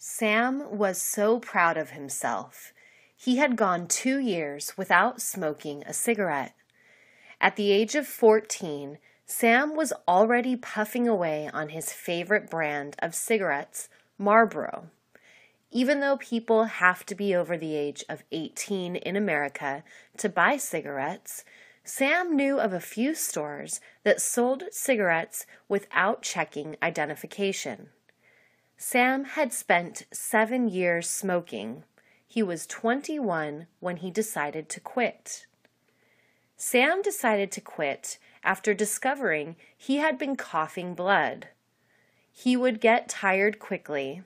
Sam was so proud of himself. He had gone two years without smoking a cigarette. At the age of 14, Sam was already puffing away on his favorite brand of cigarettes, Marlboro. Even though people have to be over the age of 18 in America to buy cigarettes, Sam knew of a few stores that sold cigarettes without checking identification. Sam had spent seven years smoking. He was 21 when he decided to quit. Sam decided to quit after discovering he had been coughing blood. He would get tired quickly,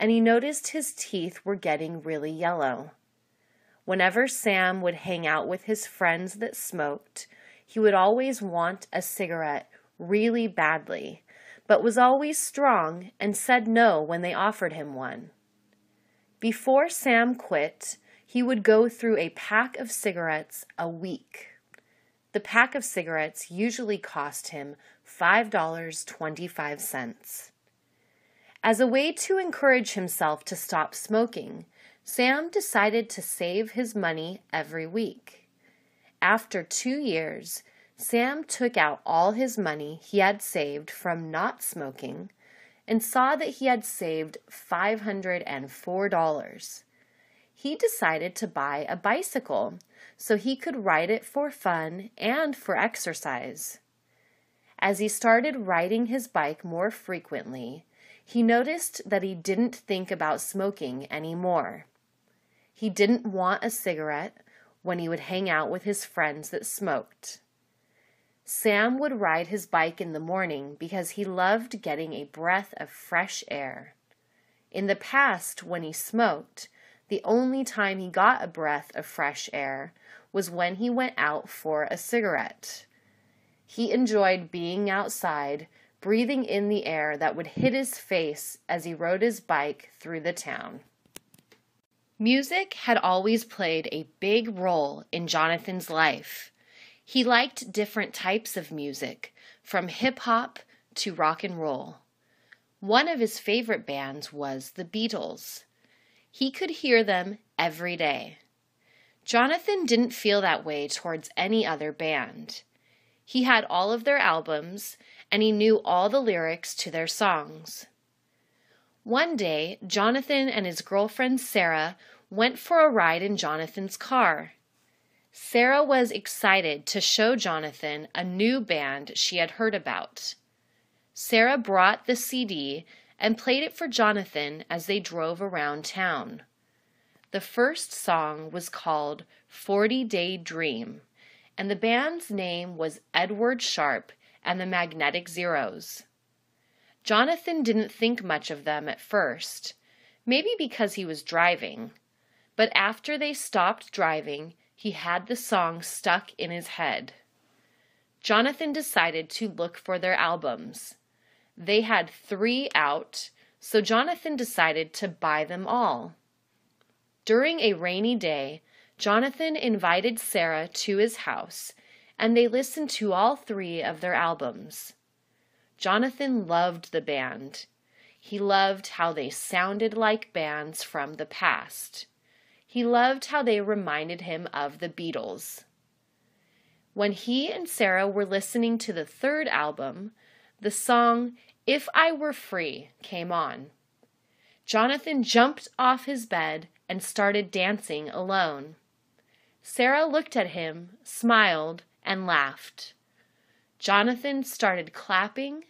and he noticed his teeth were getting really yellow. Whenever Sam would hang out with his friends that smoked, he would always want a cigarette really badly but was always strong and said no when they offered him one. Before Sam quit, he would go through a pack of cigarettes a week. The pack of cigarettes usually cost him $5.25. As a way to encourage himself to stop smoking, Sam decided to save his money every week. After two years, Sam took out all his money he had saved from not smoking and saw that he had saved $504. He decided to buy a bicycle so he could ride it for fun and for exercise. As he started riding his bike more frequently, he noticed that he didn't think about smoking anymore. He didn't want a cigarette when he would hang out with his friends that smoked. Sam would ride his bike in the morning because he loved getting a breath of fresh air. In the past, when he smoked, the only time he got a breath of fresh air was when he went out for a cigarette. He enjoyed being outside, breathing in the air that would hit his face as he rode his bike through the town. Music had always played a big role in Jonathan's life. He liked different types of music, from hip hop to rock and roll. One of his favorite bands was the Beatles. He could hear them every day. Jonathan didn't feel that way towards any other band. He had all of their albums and he knew all the lyrics to their songs. One day, Jonathan and his girlfriend Sarah went for a ride in Jonathan's car. Sarah was excited to show Jonathan a new band she had heard about. Sarah brought the CD and played it for Jonathan as they drove around town. The first song was called 40 Day Dream, and the band's name was Edward Sharpe and the Magnetic Zeros. Jonathan didn't think much of them at first, maybe because he was driving, but after they stopped driving, he had the song stuck in his head. Jonathan decided to look for their albums. They had three out, so Jonathan decided to buy them all. During a rainy day, Jonathan invited Sarah to his house, and they listened to all three of their albums. Jonathan loved the band. He loved how they sounded like bands from the past. He loved how they reminded him of the Beatles. When he and Sarah were listening to the third album, the song If I Were Free came on. Jonathan jumped off his bed and started dancing alone. Sarah looked at him, smiled, and laughed. Jonathan started clapping,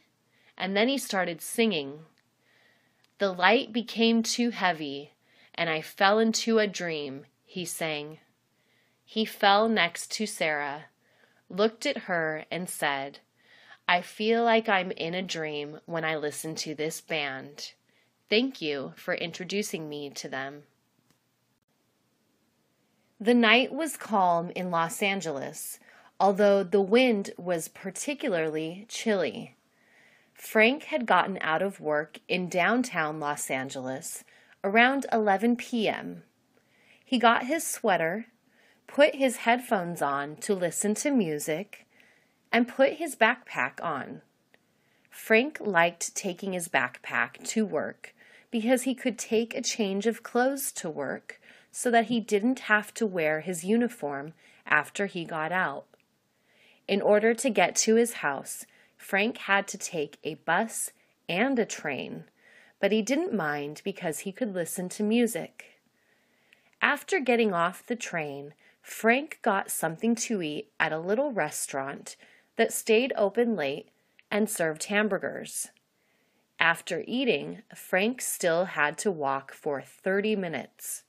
and then he started singing. The light became too heavy, and I fell into a dream, he sang. He fell next to Sarah, looked at her, and said, I feel like I'm in a dream when I listen to this band. Thank you for introducing me to them. The night was calm in Los Angeles, although the wind was particularly chilly. Frank had gotten out of work in downtown Los Angeles around 11 p.m. He got his sweater, put his headphones on to listen to music, and put his backpack on. Frank liked taking his backpack to work because he could take a change of clothes to work so that he didn't have to wear his uniform after he got out. In order to get to his house, Frank had to take a bus and a train, but he didn't mind because he could listen to music. After getting off the train, Frank got something to eat at a little restaurant that stayed open late and served hamburgers. After eating, Frank still had to walk for 30 minutes.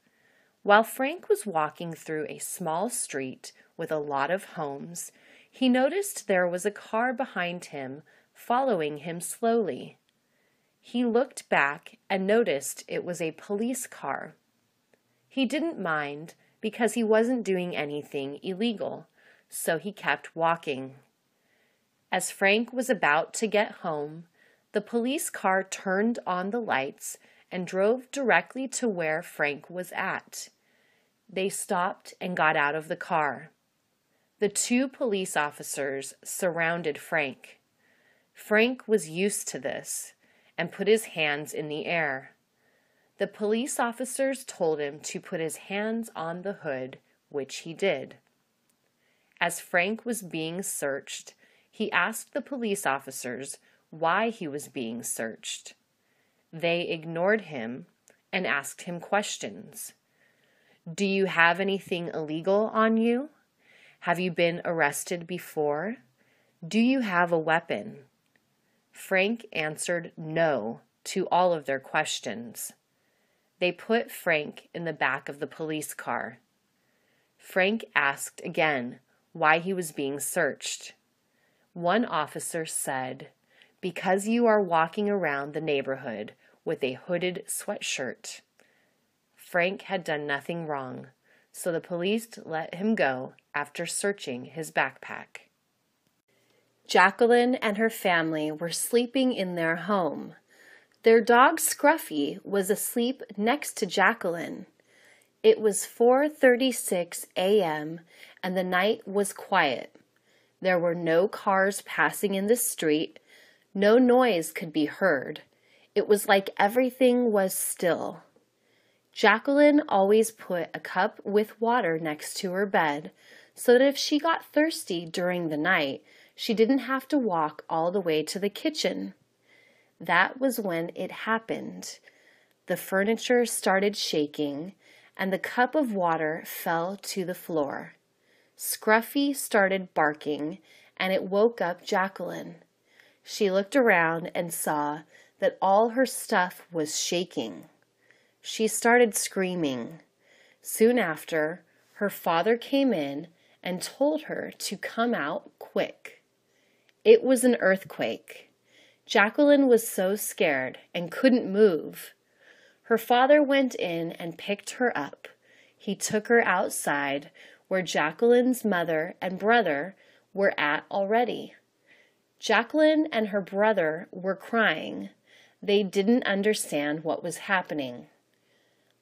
While Frank was walking through a small street with a lot of homes, he noticed there was a car behind him following him slowly. He looked back and noticed it was a police car. He didn't mind because he wasn't doing anything illegal, so he kept walking. As Frank was about to get home, the police car turned on the lights and drove directly to where Frank was at. They stopped and got out of the car. The two police officers surrounded Frank. Frank was used to this and put his hands in the air. The police officers told him to put his hands on the hood, which he did. As Frank was being searched, he asked the police officers why he was being searched. They ignored him and asked him questions. Do you have anything illegal on you? Have you been arrested before? Do you have a weapon? Frank answered no to all of their questions. They put Frank in the back of the police car. Frank asked again why he was being searched. One officer said, Because you are walking around the neighborhood with a hooded sweatshirt. Frank had done nothing wrong, so the police let him go after searching his backpack. Jacqueline and her family were sleeping in their home. Their dog Scruffy was asleep next to Jacqueline. It was 4:36 a.m. and the night was quiet. There were no cars passing in the street. No noise could be heard. It was like everything was still. Jacqueline always put a cup with water next to her bed so that if she got thirsty during the night, she didn't have to walk all the way to the kitchen. That was when it happened. The furniture started shaking, and the cup of water fell to the floor. Scruffy started barking, and it woke up Jacqueline. She looked around and saw that all her stuff was shaking. She started screaming. Soon after, her father came in and told her to come out quick. It was an earthquake. Jacqueline was so scared and couldn't move. Her father went in and picked her up. He took her outside where Jacqueline's mother and brother were at already. Jacqueline and her brother were crying. They didn't understand what was happening.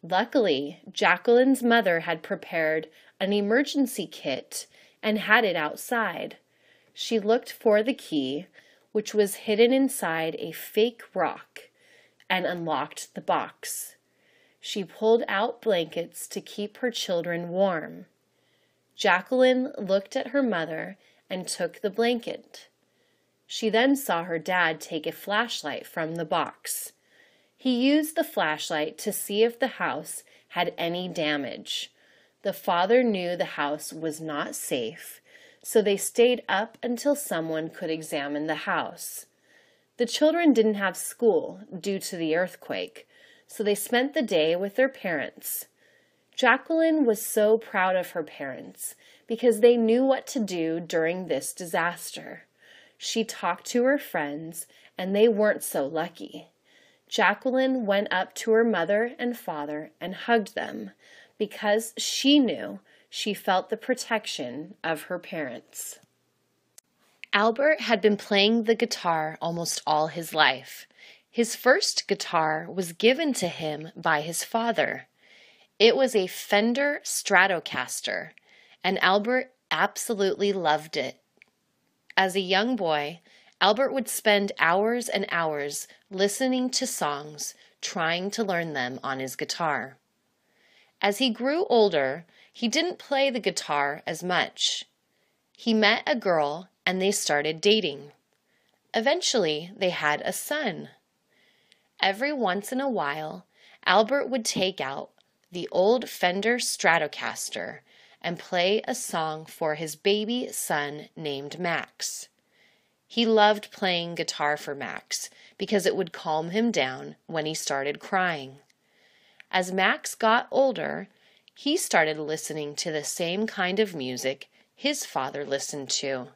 Luckily, Jacqueline's mother had prepared an emergency kit and had it outside. She looked for the key, which was hidden inside a fake rock, and unlocked the box. She pulled out blankets to keep her children warm. Jacqueline looked at her mother and took the blanket. She then saw her dad take a flashlight from the box. He used the flashlight to see if the house had any damage. The father knew the house was not safe, so they stayed up until someone could examine the house. The children didn't have school due to the earthquake, so they spent the day with their parents. Jacqueline was so proud of her parents because they knew what to do during this disaster. She talked to her friends, and they weren't so lucky. Jacqueline went up to her mother and father and hugged them because she knew she felt the protection of her parents. Albert had been playing the guitar almost all his life. His first guitar was given to him by his father. It was a Fender Stratocaster, and Albert absolutely loved it. As a young boy, Albert would spend hours and hours listening to songs, trying to learn them on his guitar. As he grew older, he didn't play the guitar as much. He met a girl and they started dating. Eventually, they had a son. Every once in a while, Albert would take out the old Fender Stratocaster and play a song for his baby son named Max. He loved playing guitar for Max because it would calm him down when he started crying. As Max got older, he started listening to the same kind of music his father listened to.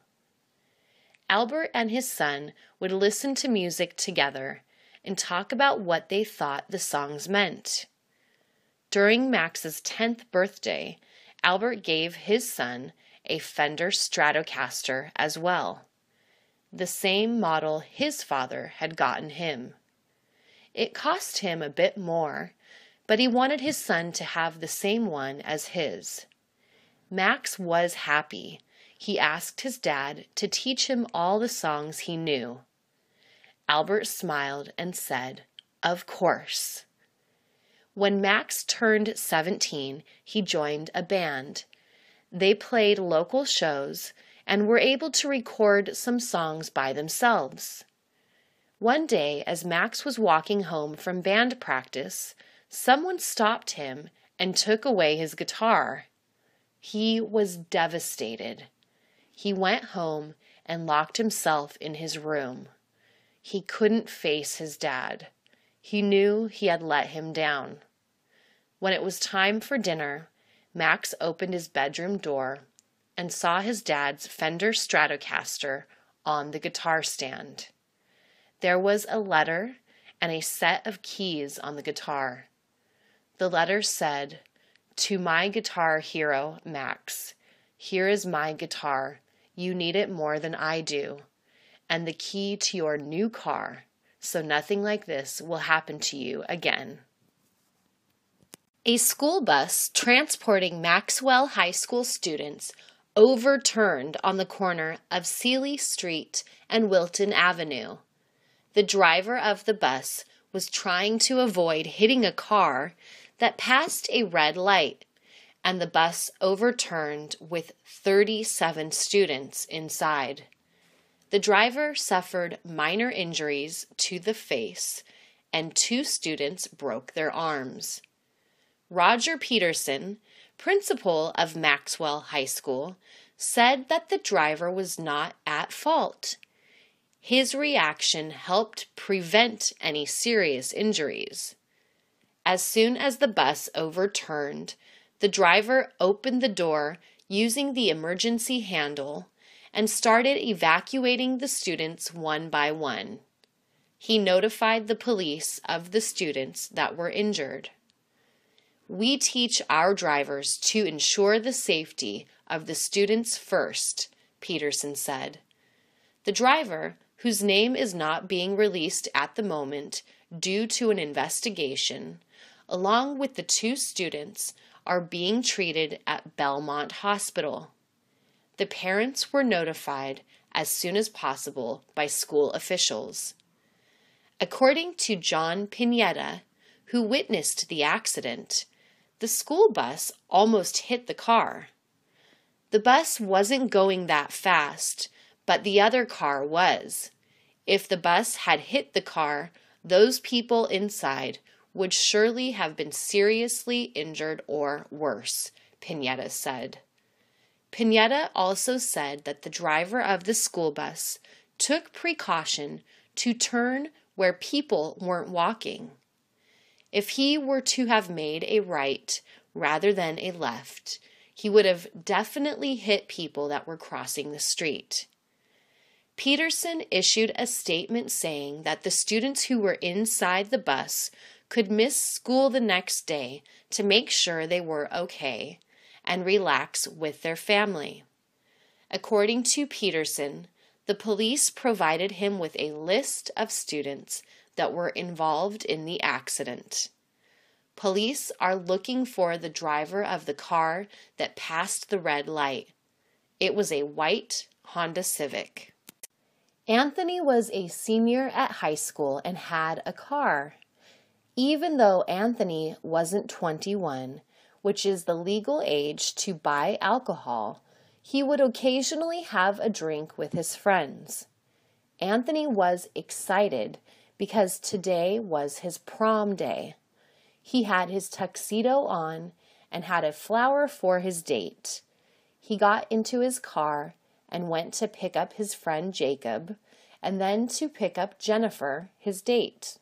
Albert and his son would listen to music together and talk about what they thought the songs meant. During Max's 10th birthday, Albert gave his son a Fender Stratocaster as well, the same model his father had gotten him. It cost him a bit more, but he wanted his son to have the same one as his. Max was happy. He asked his dad to teach him all the songs he knew. Albert smiled and said, Of course. When Max turned 17, he joined a band. They played local shows and were able to record some songs by themselves. One day, as Max was walking home from band practice, someone stopped him and took away his guitar. He was devastated. He went home and locked himself in his room. He couldn't face his dad. He knew he had let him down. When it was time for dinner, Max opened his bedroom door and saw his dad's Fender Stratocaster on the guitar stand. There was a letter and a set of keys on the guitar. The letter said, To my guitar hero, Max, here is my guitar. You need it more than I do and the key to your new car so nothing like this will happen to you again. A school bus transporting Maxwell High School students overturned on the corner of Seeley Street and Wilton Avenue. The driver of the bus was trying to avoid hitting a car that passed a red light, and the bus overturned with 37 students inside. The driver suffered minor injuries to the face, and two students broke their arms. Roger Peterson, principal of Maxwell High School, said that the driver was not at fault. His reaction helped prevent any serious injuries. As soon as the bus overturned, the driver opened the door using the emergency handle and started evacuating the students one by one. He notified the police of the students that were injured. We teach our drivers to ensure the safety of the students first, Peterson said. The driver, whose name is not being released at the moment due to an investigation, along with the two students, are being treated at Belmont Hospital. The parents were notified as soon as possible by school officials. According to John Pinetta, who witnessed the accident, the school bus almost hit the car. The bus wasn't going that fast, but the other car was. If the bus had hit the car, those people inside would surely have been seriously injured or worse, Pinetta said. Pinetta also said that the driver of the school bus took precaution to turn where people weren't walking. If he were to have made a right rather than a left, he would have definitely hit people that were crossing the street. Peterson issued a statement saying that the students who were inside the bus could miss school the next day to make sure they were okay and relax with their family. According to Peterson, the police provided him with a list of students that were involved in the accident. Police are looking for the driver of the car that passed the red light. It was a white Honda Civic. Anthony was a senior at high school and had a car. Even though Anthony wasn't 21, which is the legal age to buy alcohol, he would occasionally have a drink with his friends. Anthony was excited because today was his prom day. He had his tuxedo on and had a flower for his date. He got into his car and went to pick up his friend Jacob and then to pick up Jennifer, his date.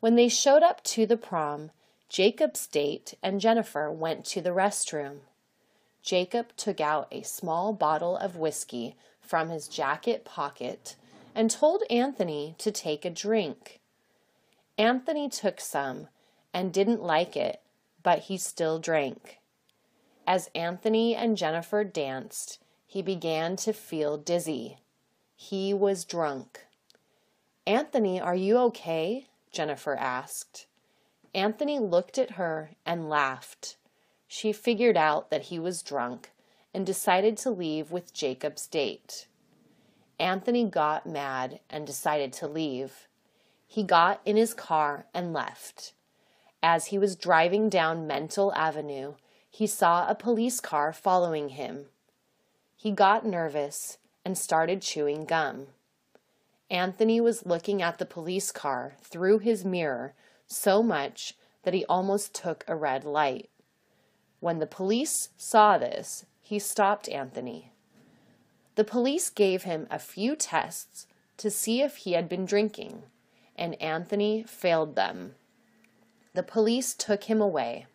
When they showed up to the prom, Jacob's date and Jennifer went to the restroom. Jacob took out a small bottle of whiskey from his jacket pocket and told Anthony to take a drink. Anthony took some and didn't like it, but he still drank. As Anthony and Jennifer danced, he began to feel dizzy. He was drunk. Anthony, are you okay? Jennifer asked. Anthony looked at her and laughed. She figured out that he was drunk and decided to leave with Jacob's date. Anthony got mad and decided to leave. He got in his car and left. As he was driving down Mental Avenue, he saw a police car following him. He got nervous and started chewing gum. Anthony was looking at the police car through his mirror so much that he almost took a red light. When the police saw this, he stopped Anthony. The police gave him a few tests to see if he had been drinking, and Anthony failed them. The police took him away.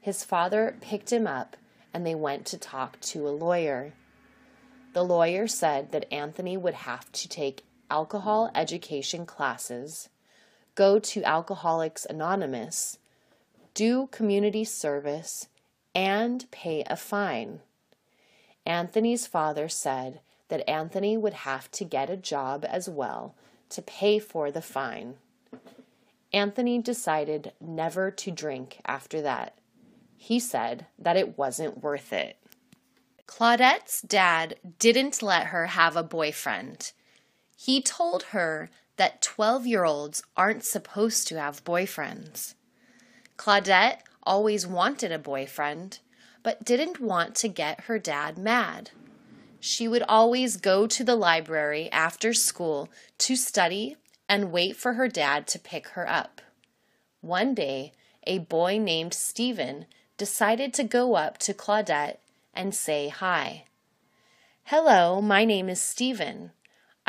His father picked him up and they went to talk to a lawyer. The lawyer said that Anthony would have to take alcohol education classes, go to Alcoholics Anonymous, do community service, and pay a fine. Anthony's father said that Anthony would have to get a job as well to pay for the fine. Anthony decided never to drink after that. He said that it wasn't worth it. Claudette's dad didn't let her have a boyfriend. He told her that 12 year olds aren't supposed to have boyfriends. Claudette always wanted a boyfriend, but didn't want to get her dad mad. She would always go to the library after school to study and wait for her dad to pick her up. One day, a boy named Stephen decided to go up to Claudette and say hi. Hello, my name is Stephen.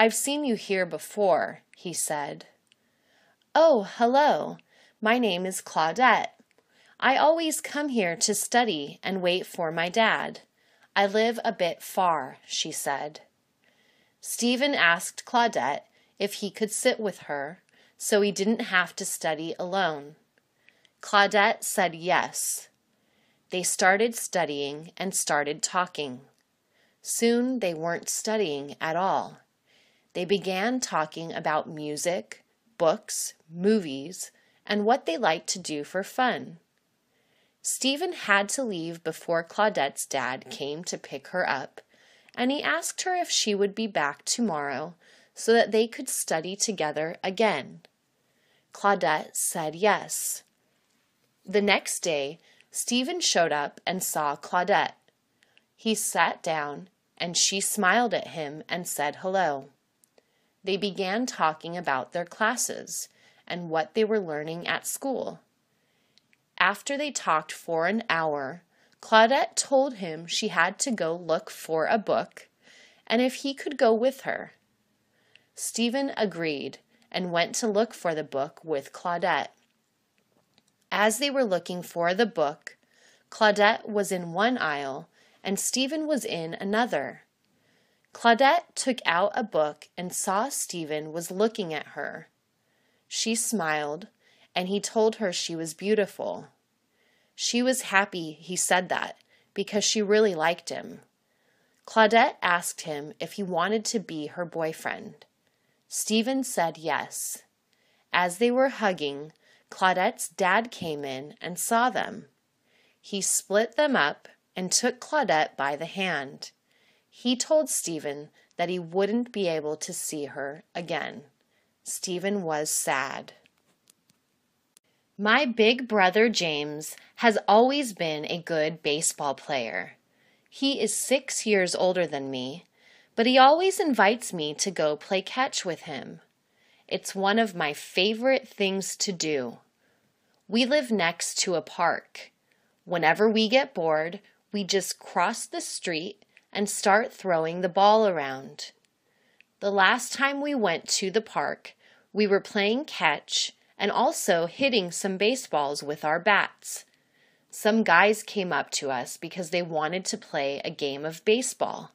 I've seen you here before, he said. Oh, hello. My name is Claudette. I always come here to study and wait for my dad. I live a bit far, she said. Stephen asked Claudette if he could sit with her so he didn't have to study alone. Claudette said yes. They started studying and started talking. Soon they weren't studying at all. They began talking about music, books, movies, and what they liked to do for fun. Stephen had to leave before Claudette's dad came to pick her up, and he asked her if she would be back tomorrow so that they could study together again. Claudette said yes. The next day, Stephen showed up and saw Claudette. He sat down, and she smiled at him and said hello. They began talking about their classes and what they were learning at school. After they talked for an hour, Claudette told him she had to go look for a book and if he could go with her. Stephen agreed and went to look for the book with Claudette. As they were looking for the book, Claudette was in one aisle and Stephen was in another. Claudette took out a book and saw Stephen was looking at her. She smiled, and he told her she was beautiful. She was happy he said that because she really liked him. Claudette asked him if he wanted to be her boyfriend. Stephen said yes. As they were hugging, Claudette's dad came in and saw them. He split them up and took Claudette by the hand. He told Stephen that he wouldn't be able to see her again. Stephen was sad. My big brother James has always been a good baseball player. He is six years older than me, but he always invites me to go play catch with him. It's one of my favorite things to do. We live next to a park. Whenever we get bored, we just cross the street and start throwing the ball around. The last time we went to the park, we were playing catch and also hitting some baseballs with our bats. Some guys came up to us because they wanted to play a game of baseball.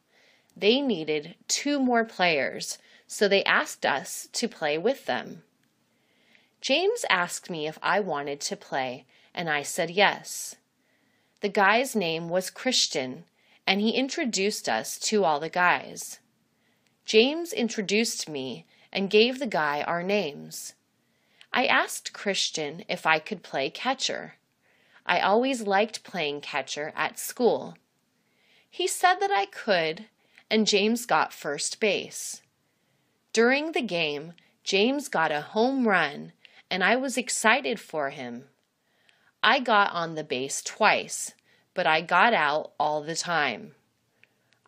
They needed two more players, so they asked us to play with them. James asked me if I wanted to play, and I said yes. The guy's name was Christian, and he introduced us to all the guys. James introduced me and gave the guy our names. I asked Christian if I could play catcher. I always liked playing catcher at school. He said that I could, and James got first base. During the game, James got a home run, and I was excited for him. I got on the base twice, but I got out all the time.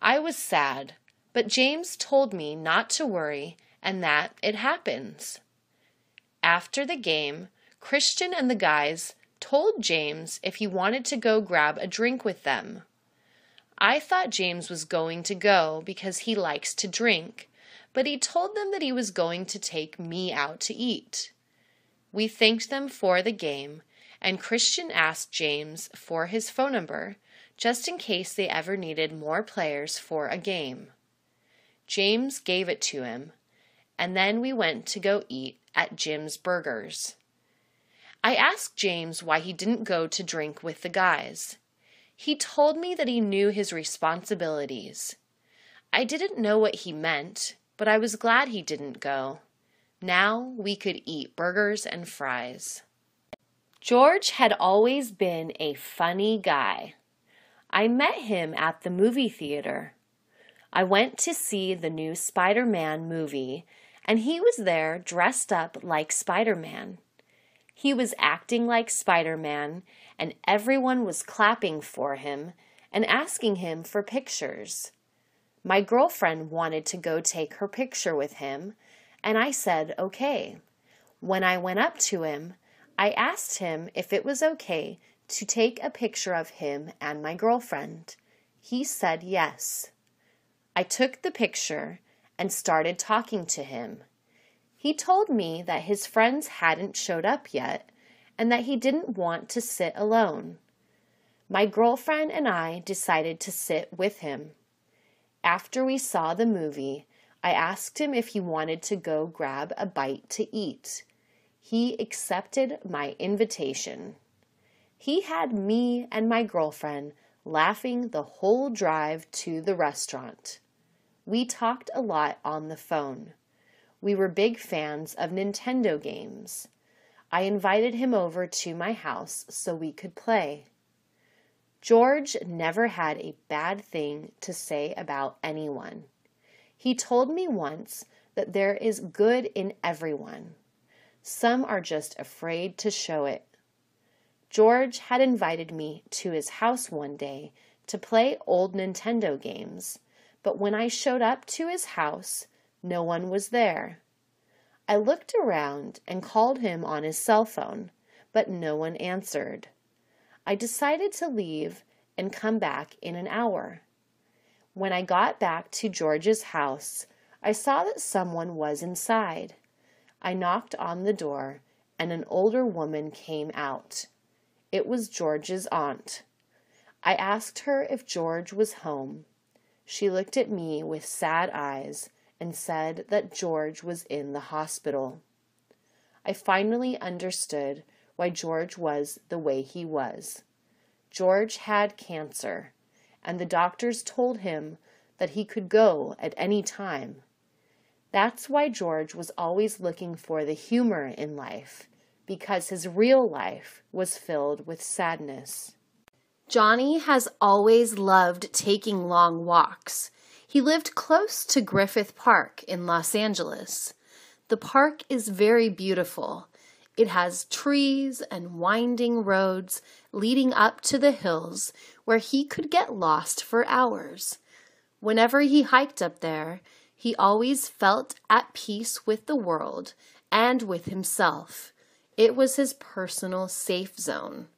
I was sad, but James told me not to worry and that it happens. After the game, Christian and the guys told James if he wanted to go grab a drink with them. I thought James was going to go because he likes to drink, but he told them that he was going to take me out to eat. We thanked them for the game, and Christian asked James for his phone number just in case they ever needed more players for a game. James gave it to him, and then we went to go eat at Jim's Burgers. I asked James why he didn't go to drink with the guys. He told me that he knew his responsibilities. I didn't know what he meant, but I was glad he didn't go. Now we could eat burgers and fries. George had always been a funny guy. I met him at the movie theater. I went to see the new Spider Man movie and he was there dressed up like Spider Man. He was acting like Spider Man, and everyone was clapping for him and asking him for pictures. My girlfriend wanted to go take her picture with him, and I said, okay. When I went up to him, I asked him if it was okay to take a picture of him and my girlfriend. He said yes. I took the picture and started talking to him. He told me that his friends hadn't showed up yet and that he didn't want to sit alone. My girlfriend and I decided to sit with him. After we saw the movie, I asked him if he wanted to go grab a bite to eat. He accepted my invitation. He had me and my girlfriend laughing the whole drive to the restaurant. We talked a lot on the phone. We were big fans of Nintendo games. I invited him over to my house so we could play. George never had a bad thing to say about anyone. He told me once that there is good in everyone. Some are just afraid to show it. George had invited me to his house one day to play old Nintendo games but when I showed up to his house, no one was there. I looked around and called him on his cell phone, but no one answered. I decided to leave and come back in an hour. When I got back to George's house, I saw that someone was inside. I knocked on the door, and an older woman came out. It was George's aunt. I asked her if George was home. She looked at me with sad eyes and said that George was in the hospital. I finally understood why George was the way he was. George had cancer, and the doctors told him that he could go at any time. That's why George was always looking for the humor in life, because his real life was filled with sadness. Johnny has always loved taking long walks. He lived close to Griffith Park in Los Angeles. The park is very beautiful. It has trees and winding roads leading up to the hills where he could get lost for hours. Whenever he hiked up there, he always felt at peace with the world and with himself. It was his personal safe zone.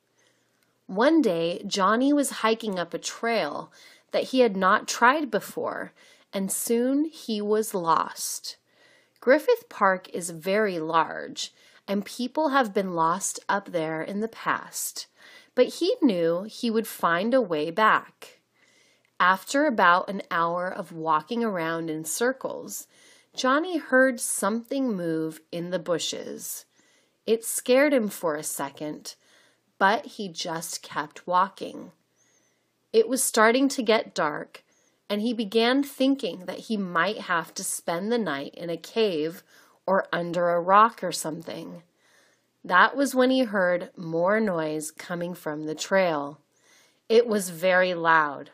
One day, Johnny was hiking up a trail that he had not tried before, and soon he was lost. Griffith Park is very large, and people have been lost up there in the past, but he knew he would find a way back. After about an hour of walking around in circles, Johnny heard something move in the bushes. It scared him for a second, but he just kept walking. It was starting to get dark, and he began thinking that he might have to spend the night in a cave or under a rock or something. That was when he heard more noise coming from the trail. It was very loud.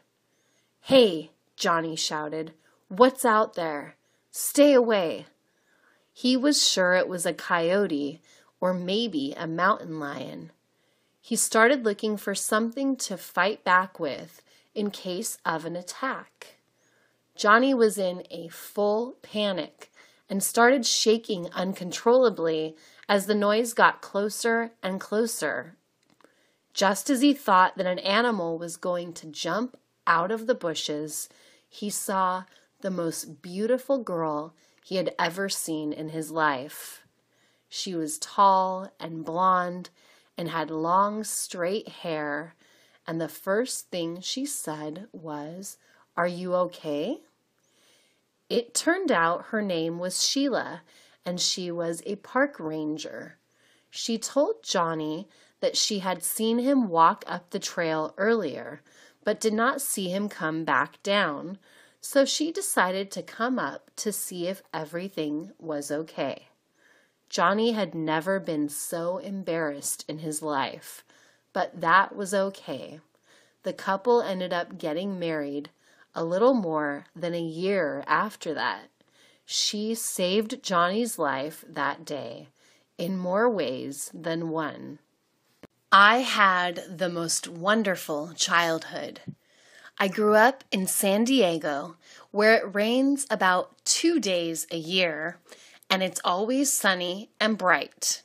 Hey, Johnny shouted. What's out there? Stay away. He was sure it was a coyote or maybe a mountain lion. He started looking for something to fight back with in case of an attack. Johnny was in a full panic and started shaking uncontrollably as the noise got closer and closer. Just as he thought that an animal was going to jump out of the bushes, he saw the most beautiful girl he had ever seen in his life. She was tall and blonde and had long, straight hair, and the first thing she said was, Are you okay? It turned out her name was Sheila, and she was a park ranger. She told Johnny that she had seen him walk up the trail earlier, but did not see him come back down, so she decided to come up to see if everything was okay. Johnny had never been so embarrassed in his life, but that was okay. The couple ended up getting married a little more than a year after that. She saved Johnny's life that day in more ways than one. I had the most wonderful childhood. I grew up in San Diego, where it rains about two days a year, and it's always sunny and bright.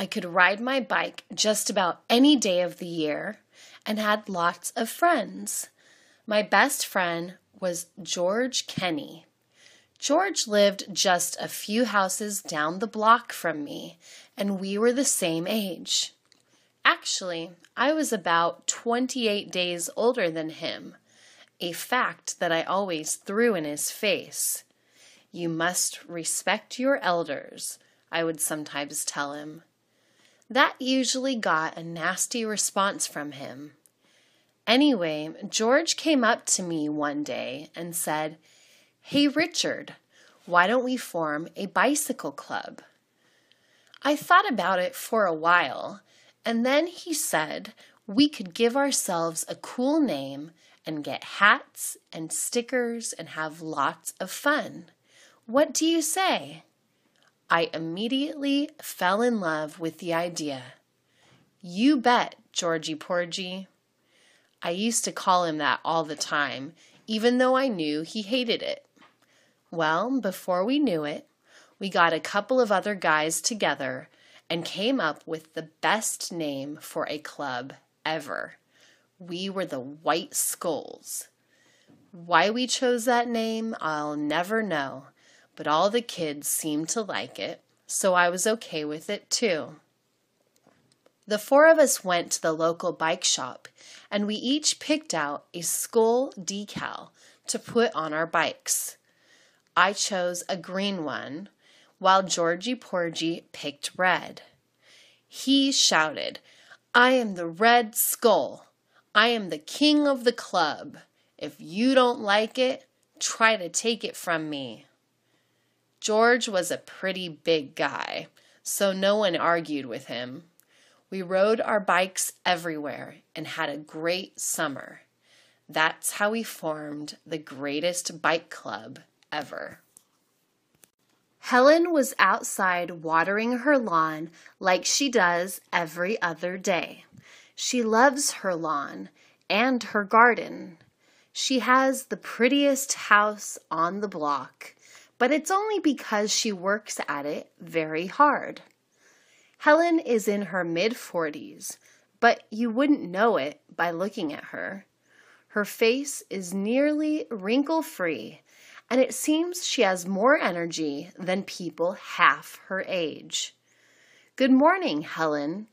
I could ride my bike just about any day of the year and had lots of friends. My best friend was George Kenny. George lived just a few houses down the block from me, and we were the same age. Actually, I was about 28 days older than him, a fact that I always threw in his face. You must respect your elders, I would sometimes tell him. That usually got a nasty response from him. Anyway, George came up to me one day and said, Hey, Richard, why don't we form a bicycle club? I thought about it for a while and then he said we could give ourselves a cool name and get hats and stickers and have lots of fun. What do you say? I immediately fell in love with the idea. You bet, Georgie Porgy. I used to call him that all the time, even though I knew he hated it. Well, before we knew it, we got a couple of other guys together and came up with the best name for a club ever. We were the White Skulls. Why we chose that name, I'll never know, but all the kids seemed to like it, so I was okay with it too. The four of us went to the local bike shop and we each picked out a skull decal to put on our bikes. I chose a green one, while Georgie Porgy picked red. He shouted, I am the Red Skull. I am the king of the club. If you don't like it, try to take it from me. George was a pretty big guy, so no one argued with him. We rode our bikes everywhere and had a great summer. That's how we formed the greatest bike club ever. Helen was outside watering her lawn like she does every other day. She loves her lawn and her garden. She has the prettiest house on the block, but it's only because she works at it very hard. Helen is in her mid 40s, but you wouldn't know it by looking at her. Her face is nearly wrinkle free, and it seems she has more energy than people half her age. Good morning, Helen,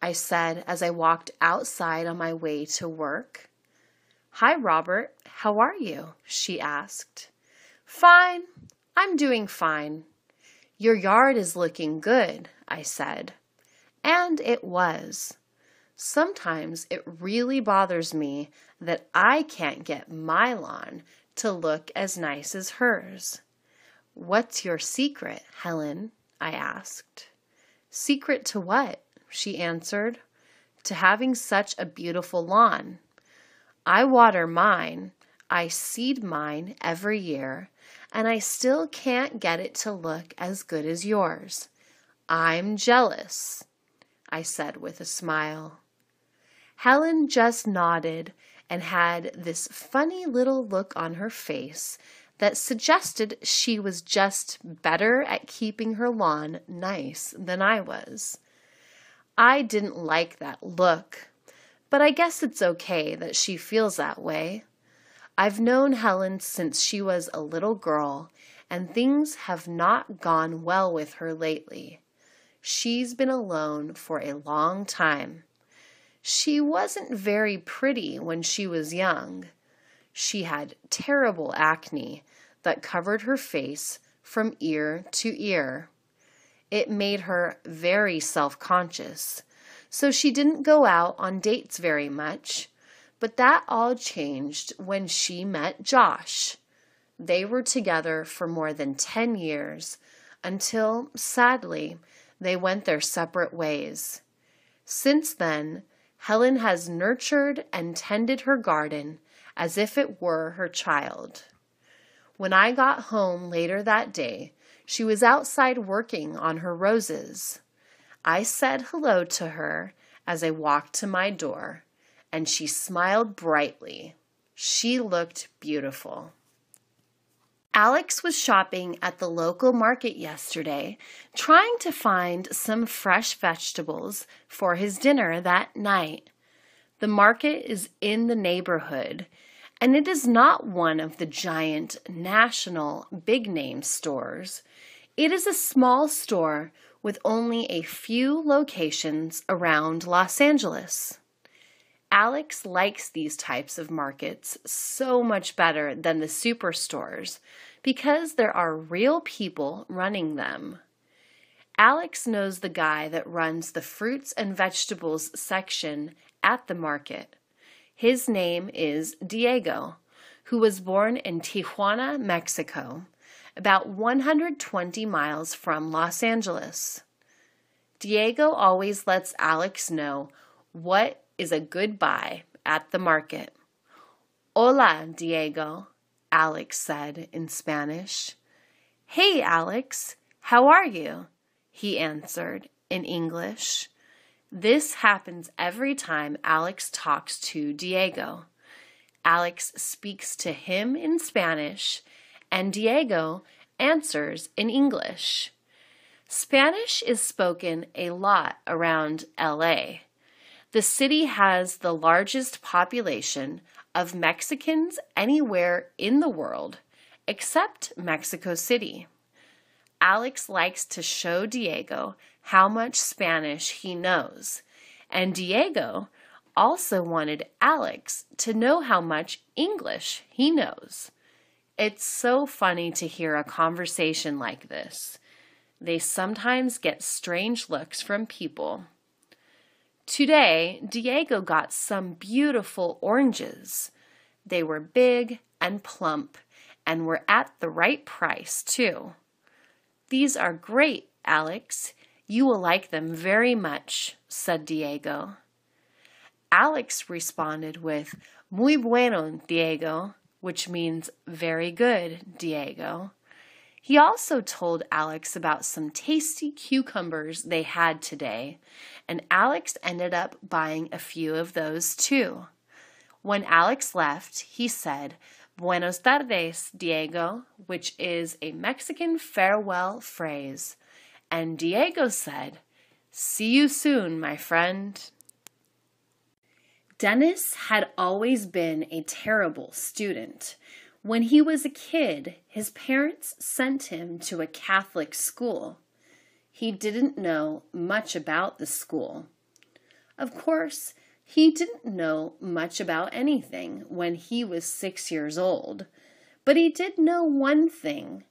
I said as I walked outside on my way to work. Hi, Robert. How are you? she asked. Fine. I'm doing fine. Your yard is looking good, I said. And it was. Sometimes it really bothers me that I can't get my lawn to look as nice as hers. What's your secret, Helen? I asked. Secret to what? she answered. To having such a beautiful lawn. I water mine, I seed mine every year, and I still can't get it to look as good as yours. I'm jealous, I said with a smile. Helen just nodded and had this funny little look on her face that suggested she was just better at keeping her lawn nice than I was. I didn't like that look, but I guess it's okay that she feels that way. I've known Helen since she was a little girl, and things have not gone well with her lately. She's been alone for a long time. She wasn't very pretty when she was young. She had terrible acne that covered her face from ear to ear. It made her very self conscious, so she didn't go out on dates very much. But that all changed when she met Josh. They were together for more than 10 years until, sadly, they went their separate ways. Since then, Helen has nurtured and tended her garden as if it were her child. When I got home later that day, she was outside working on her roses. I said hello to her as I walked to my door, and she smiled brightly. She looked beautiful. Alex was shopping at the local market yesterday, trying to find some fresh vegetables for his dinner that night. The market is in the neighborhood, and it is not one of the giant national big name stores. It is a small store with only a few locations around Los Angeles. Alex likes these types of markets so much better than the superstores because there are real people running them. Alex knows the guy that runs the fruits and vegetables section at the market. His name is Diego, who was born in Tijuana, Mexico, about 120 miles from Los Angeles. Diego always lets Alex know what is a good buy at the market. Hola, Diego, Alex said in Spanish. Hey, Alex, how are you? He answered in English. This happens every time Alex talks to Diego. Alex speaks to him in Spanish, and Diego answers in English. Spanish is spoken a lot around LA. The city has the largest population of Mexicans anywhere in the world except Mexico City. Alex likes to show Diego how much Spanish he knows, and Diego also wanted Alex to know how much English he knows. It's so funny to hear a conversation like this. They sometimes get strange looks from people. Today, Diego got some beautiful oranges. They were big and plump and were at the right price, too. These are great, Alex. You will like them very much, said Diego. Alex responded with, Muy bueno, Diego, which means very good, Diego. He also told Alex about some tasty cucumbers they had today, and Alex ended up buying a few of those too. When Alex left, he said, Buenos tardes, Diego, which is a Mexican farewell phrase. And Diego said, See you soon, my friend. Dennis had always been a terrible student. When he was a kid, his parents sent him to a Catholic school. He didn't know much about the school. Of course, he didn't know much about anything when he was six years old, but he did know one thing.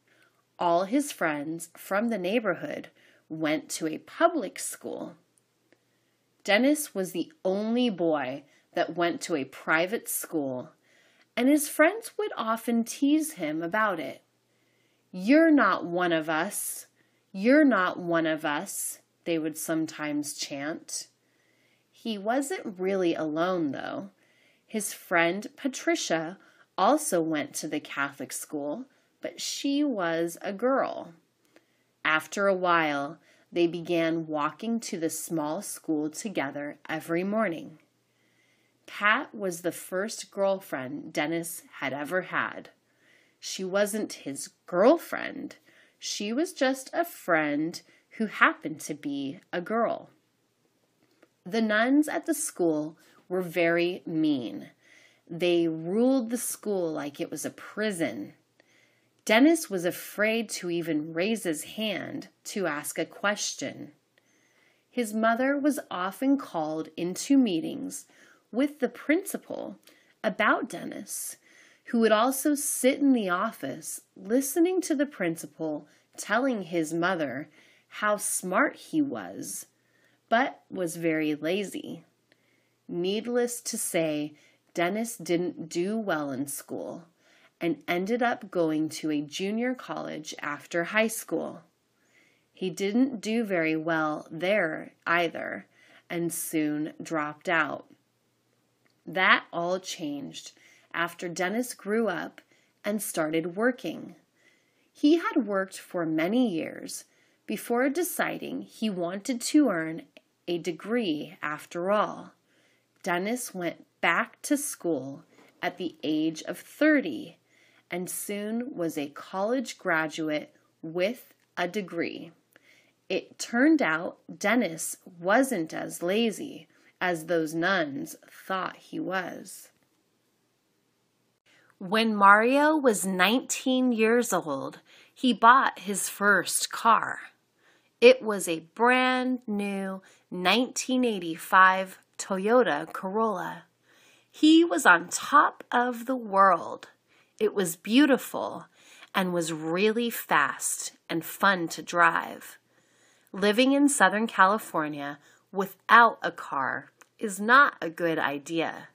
All his friends from the neighborhood went to a public school. Dennis was the only boy that went to a private school and his friends would often tease him about it. You're not one of us. You're not one of us, they would sometimes chant. He wasn't really alone, though. His friend Patricia also went to the Catholic school, but she was a girl. After a while, they began walking to the small school together every morning. Pat was the first girlfriend Dennis had ever had. She wasn't his girlfriend, she was just a friend who happened to be a girl. The nuns at the school were very mean. They ruled the school like it was a prison. Dennis was afraid to even raise his hand to ask a question. His mother was often called into meetings with the principal about Dennis, who would also sit in the office listening to the principal telling his mother how smart he was, but was very lazy. Needless to say, Dennis didn't do well in school and ended up going to a junior college after high school. He didn't do very well there either and soon dropped out. That all changed after Dennis grew up and started working. He had worked for many years before deciding he wanted to earn a degree after all. Dennis went back to school at the age of 30 and soon was a college graduate with a degree. It turned out Dennis wasn't as lazy as those nuns thought he was. When Mario was 19 years old, he bought his first car. It was a brand new 1985 Toyota Corolla. He was on top of the world. It was beautiful and was really fast and fun to drive. Living in Southern California without a car is not a good idea.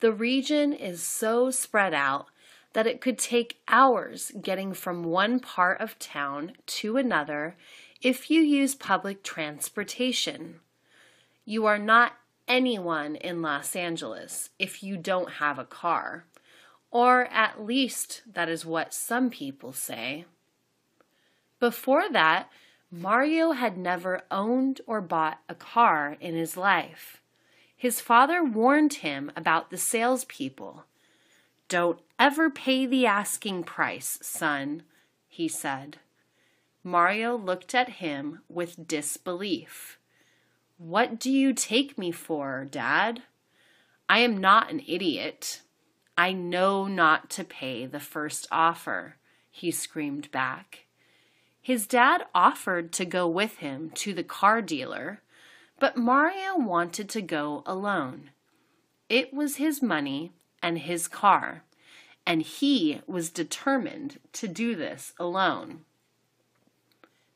The region is so spread out that it could take hours getting from one part of town to another if you use public transportation. You are not anyone in Los Angeles if you don't have a car, or at least that is what some people say. Before that, Mario had never owned or bought a car in his life. His father warned him about the salespeople. Don't ever pay the asking price, son, he said. Mario looked at him with disbelief. What do you take me for, Dad? I am not an idiot. I know not to pay the first offer, he screamed back. His dad offered to go with him to the car dealer, but Mario wanted to go alone. It was his money and his car, and he was determined to do this alone.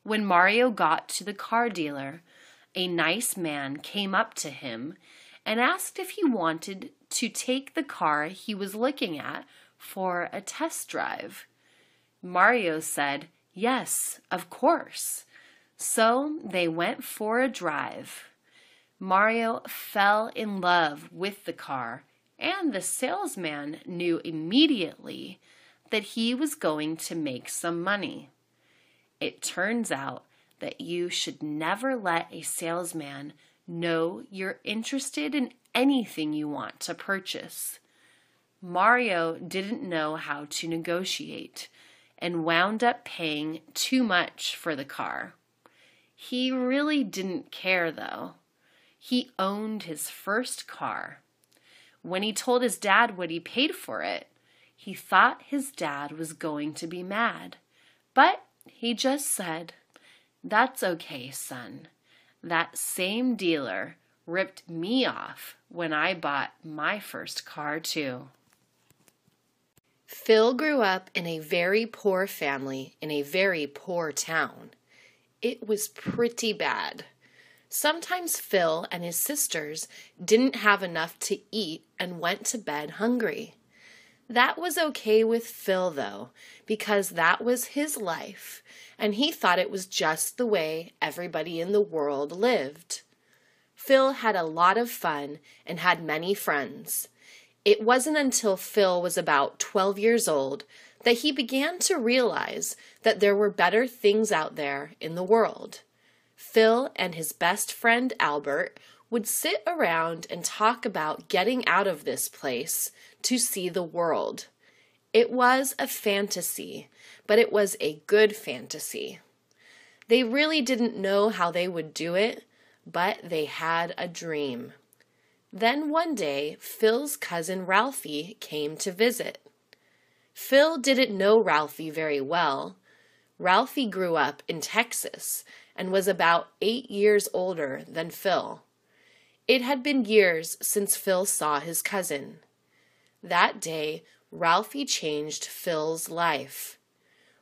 When Mario got to the car dealer, a nice man came up to him and asked if he wanted to take the car he was looking at for a test drive. Mario said Yes, of course. So they went for a drive. Mario fell in love with the car, and the salesman knew immediately that he was going to make some money. it turns out that you should never let a salesman know you're interested in anything you want to purchase. Mario didn't know how to negotiate and wound up paying too much for the car. He really didn't care though. He owned his first car. When he told his dad what he paid for it, he thought his dad was going to be mad. But he just said, That's okay, son. That same dealer ripped me off when I bought my first car, too. Phil grew up in a very poor family in a very poor town. It was pretty bad. Sometimes Phil and his sisters didn't have enough to eat and went to bed hungry. That was okay with Phil, though, because that was his life, and he thought it was just the way everybody in the world lived. Phil had a lot of fun and had many friends. It wasn't until Phil was about 12 years old that he began to realize that there were better things out there in the world. Phil and his best friend Albert would sit around and talk about getting out of this place to see the world. It was a fantasy, but it was a good fantasy. They really didn't know how they would do it, but they had a dream. Then one day, Phil's cousin Ralphie came to visit. Phil didn't know Ralphie very well. Ralphie grew up in Texas and was about eight years older than Phil. It had been years since Phil saw his cousin. That day, Ralphie changed Phil's life.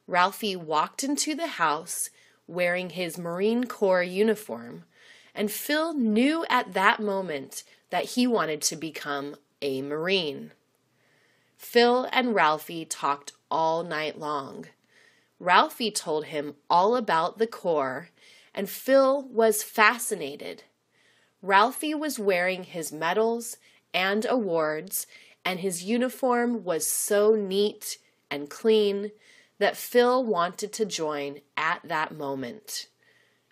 Ralphie walked into the house wearing his Marine Corps uniform, and Phil knew at that moment that he wanted to become a Marine. Phil and Ralphie talked all night long. Ralphie told him all about the Corps and Phil was fascinated. Ralphie was wearing his medals and awards, and his uniform was so neat and clean that Phil wanted to join at that moment.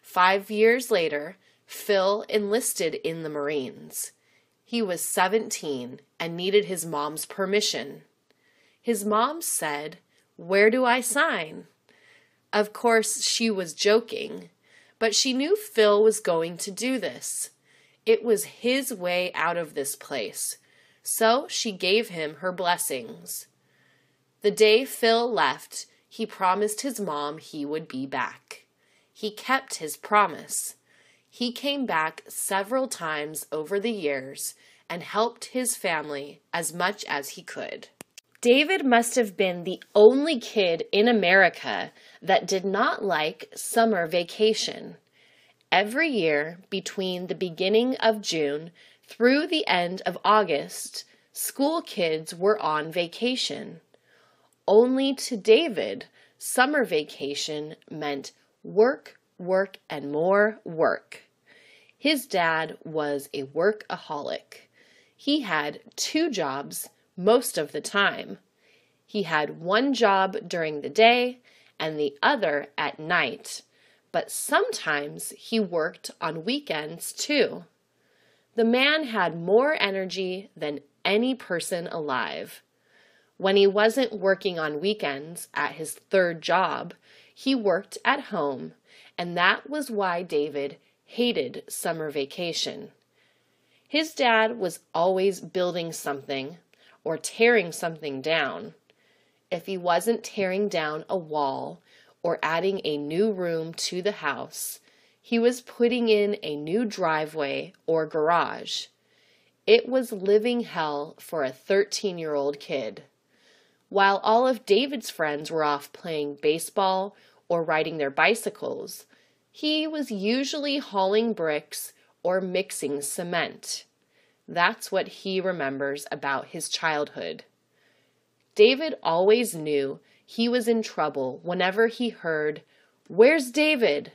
Five years later, Phil enlisted in the Marines. He was 17 and needed his mom's permission. His mom said, Where do I sign? Of course, she was joking, but she knew Phil was going to do this. It was his way out of this place, so she gave him her blessings. The day Phil left, he promised his mom he would be back. He kept his promise. He came back several times over the years and helped his family as much as he could. David must have been the only kid in America that did not like summer vacation. Every year, between the beginning of June through the end of August, school kids were on vacation. Only to David, summer vacation meant work, work, and more work. His dad was a workaholic. He had two jobs most of the time. He had one job during the day and the other at night, but sometimes he worked on weekends too. The man had more energy than any person alive. When he wasn't working on weekends at his third job, he worked at home, and that was why David hated summer vacation. His dad was always building something or tearing something down. If he wasn't tearing down a wall or adding a new room to the house, he was putting in a new driveway or garage. It was living hell for a 13 year old kid. While all of David's friends were off playing baseball or riding their bicycles, he was usually hauling bricks or mixing cement. That's what he remembers about his childhood. David always knew he was in trouble whenever he heard, Where's David?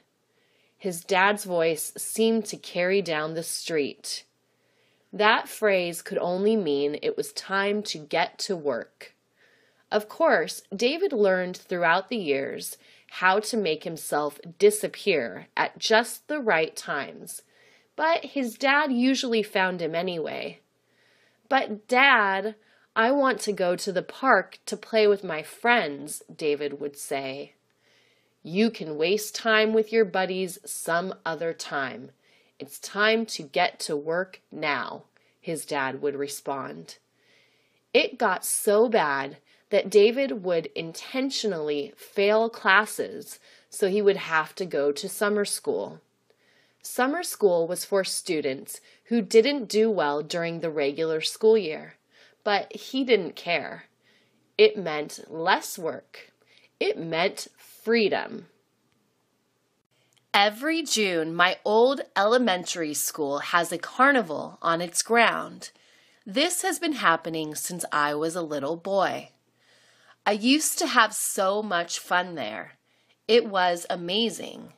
His dad's voice seemed to carry down the street. That phrase could only mean it was time to get to work. Of course, David learned throughout the years how to make himself disappear at just the right times. But his dad usually found him anyway. But, Dad, I want to go to the park to play with my friends, David would say. You can waste time with your buddies some other time. It's time to get to work now, his dad would respond. It got so bad that David would intentionally fail classes so he would have to go to summer school. Summer school was for students who didn't do well during the regular school year, but he didn't care. It meant less work. It meant freedom. Every June, my old elementary school has a carnival on its ground. This has been happening since I was a little boy. I used to have so much fun there. It was amazing.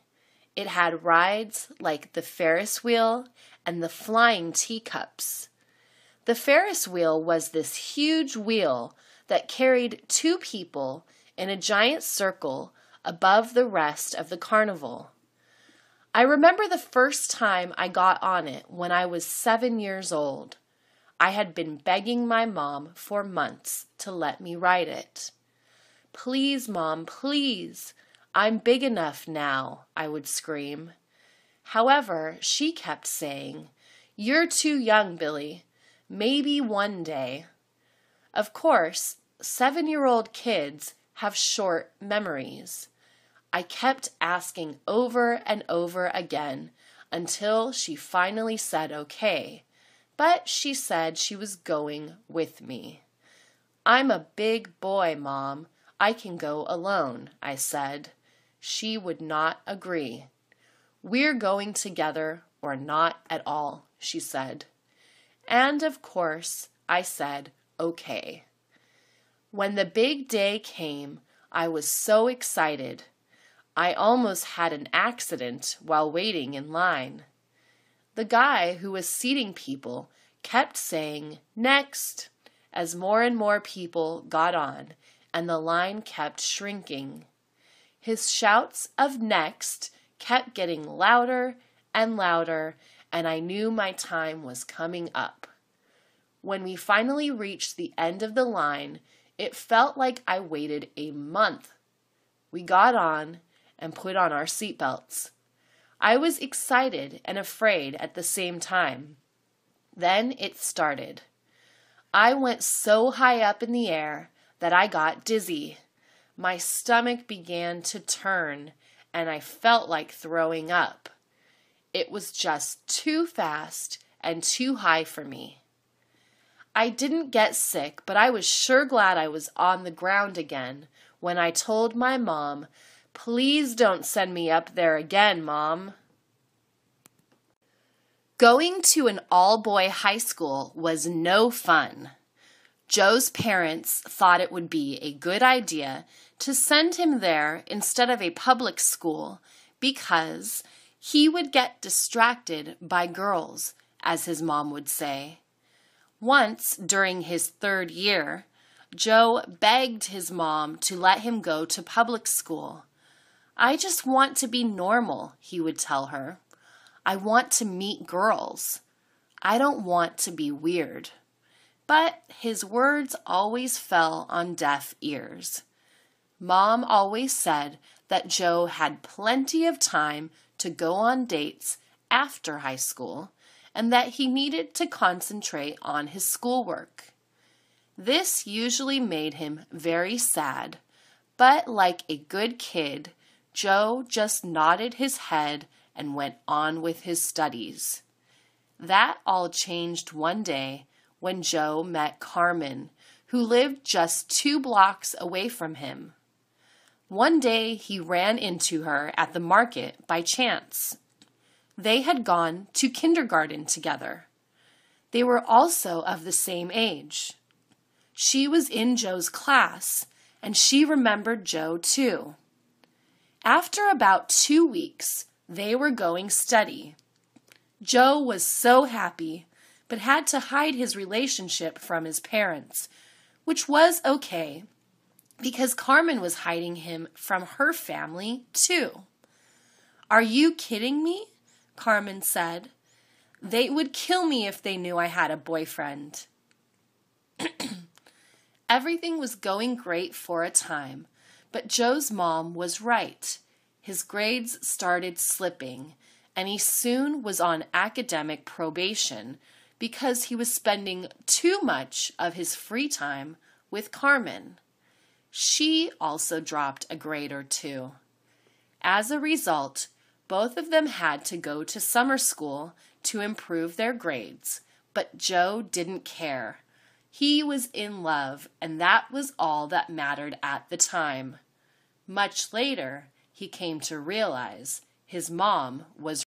It had rides like the Ferris wheel and the flying teacups. The Ferris wheel was this huge wheel that carried two people in a giant circle above the rest of the carnival. I remember the first time I got on it when I was seven years old. I had been begging my mom for months to let me ride it. Please, Mom, please. I'm big enough now, I would scream. However, she kept saying, You're too young, Billy. Maybe one day. Of course, seven year old kids have short memories. I kept asking over and over again until she finally said okay, but she said she was going with me. I'm a big boy, Mom. I can go alone, I said. She would not agree. We're going together or not at all, she said. And of course, I said, okay. When the big day came, I was so excited. I almost had an accident while waiting in line. The guy who was seating people kept saying, Next, as more and more people got on and the line kept shrinking. His shouts of next kept getting louder and louder, and I knew my time was coming up. When we finally reached the end of the line, it felt like I waited a month. We got on and put on our seatbelts. I was excited and afraid at the same time. Then it started. I went so high up in the air that I got dizzy. My stomach began to turn, and I felt like throwing up. It was just too fast and too high for me. I didn't get sick, but I was sure glad I was on the ground again when I told my mom, Please don't send me up there again, Mom. Going to an all boy high school was no fun. Joe's parents thought it would be a good idea to send him there instead of a public school because he would get distracted by girls, as his mom would say. Once during his third year, Joe begged his mom to let him go to public school. I just want to be normal, he would tell her. I want to meet girls. I don't want to be weird. But his words always fell on deaf ears. Mom always said that Joe had plenty of time to go on dates after high school and that he needed to concentrate on his schoolwork. This usually made him very sad, but like a good kid, Joe just nodded his head and went on with his studies. That all changed one day when Joe met Carmen, who lived just two blocks away from him. One day he ran into her at the market by chance. They had gone to kindergarten together. They were also of the same age. She was in Joe's class, and she remembered Joe too. After about two weeks, they were going steady. Joe was so happy but had to hide his relationship from his parents, which was okay. Because Carmen was hiding him from her family, too. Are you kidding me? Carmen said. They would kill me if they knew I had a boyfriend. Everything was going great for a time, but Joe's mom was right. His grades started slipping, and he soon was on academic probation because he was spending too much of his free time with Carmen. She also dropped a grade or two. As a result, both of them had to go to summer school to improve their grades, but Joe didn't care. He was in love, and that was all that mattered at the time. Much later, he came to realize his mom was